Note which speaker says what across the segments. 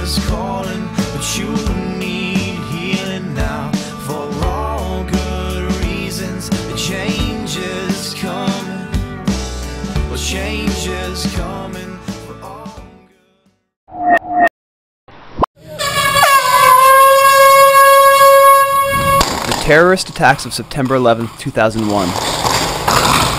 Speaker 1: changes calling, but you need healing now for all good reasons. The change is coming. Change is coming.
Speaker 2: The terrorist attacks of September 11, 2001 had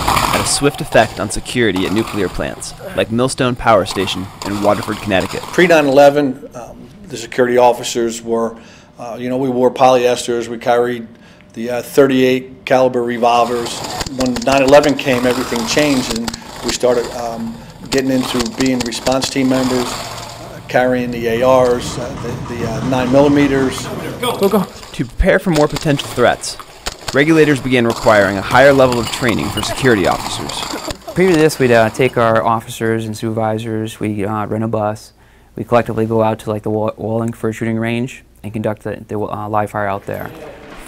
Speaker 2: a swift effect on security at nuclear plants, like Millstone Power Station in Waterford, Connecticut.
Speaker 3: Pre 9 11, um, the security officers were, uh, you know, we wore polyesters, we carried the uh, 38 caliber revolvers. When 9 11 came, everything changed, and we started um, getting into being response team members, uh, carrying the ARs, uh, the, the uh, 9 millimeters.
Speaker 2: To prepare for more potential threats, regulators began requiring a higher level of training for security officers.
Speaker 4: Previous to this, we'd uh, take our officers and supervisors, we uh, rent a bus, we collectively go out to like the Wa- Wallingford shooting range and conduct the, the uh, live fire out there.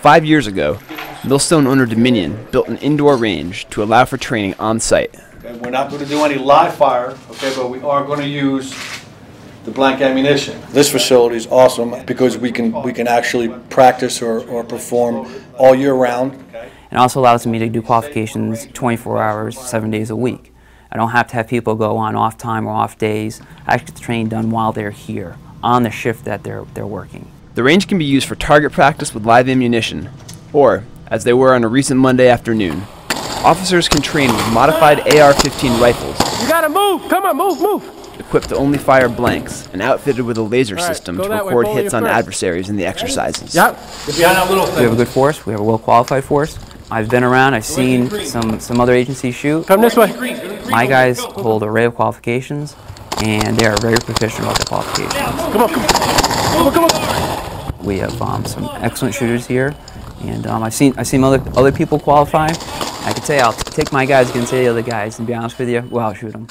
Speaker 2: Five years ago, Millstone owner Dominion built an indoor range to allow for training on site.
Speaker 3: Okay, We're not going to do any live fire, okay, but we are going to use the blank ammunition. This facility is awesome because we can, we can actually practice or, or perform all year round.
Speaker 4: It also allows me to do qualifications 24 hours, seven days a week. I don't have to have people go on off time or off days. I actually get the training done while they're here, on the shift that they're, they're working.
Speaker 2: The range can be used for target practice with live ammunition, or, as they were on a recent Monday afternoon, officers can train with modified AR-15 rifles
Speaker 5: You gotta move! Come on, move, move!
Speaker 2: Equipped to only fire blanks and outfitted with a laser
Speaker 5: All right,
Speaker 2: system to
Speaker 5: that way,
Speaker 2: record hits on
Speaker 5: first.
Speaker 2: adversaries in the exercises.
Speaker 5: Yep. Get behind that little
Speaker 4: We have a good force. We have a well-qualified force. I've been around. I've seen some, some other agencies shoot.
Speaker 5: Come this way.
Speaker 4: My guys hold an array of qualifications, and they are very proficient about their qualifications.
Speaker 5: Come on, come on. Come on, come on.
Speaker 4: We have um, some excellent shooters here, and um, I've seen I've seen other other people qualify. I could say I'll take my guys against any other guys, and be honest with you, well, I'll shoot them.